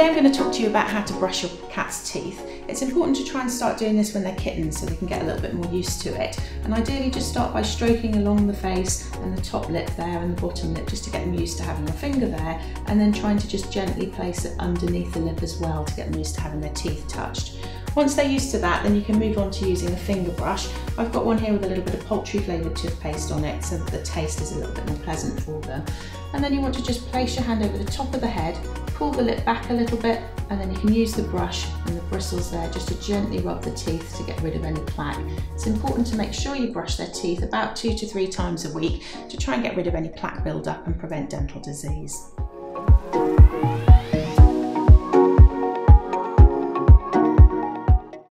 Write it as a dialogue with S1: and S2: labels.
S1: Today I'm going to talk to you about how to brush your cat's teeth. It's important to try and start doing this when they're kittens so they can get a little bit more used to it. And ideally just start by stroking along the face and the top lip there and the bottom lip just to get them used to having a finger there and then trying to just gently place it underneath the lip as well to get them used to having their teeth touched. Once they're used to that, then you can move on to using a finger brush. I've got one here with a little bit of poultry flavoured toothpaste on it so that the taste is a little bit more pleasant for them. And then you want to just place your hand over the top of the head, pull the lip back a little bit, and then you can use the brush and the bristles there just to gently rub the teeth to get rid of any plaque. It's important to make sure you brush their teeth about two to three times a week to try and get rid of any plaque build-up and prevent dental disease.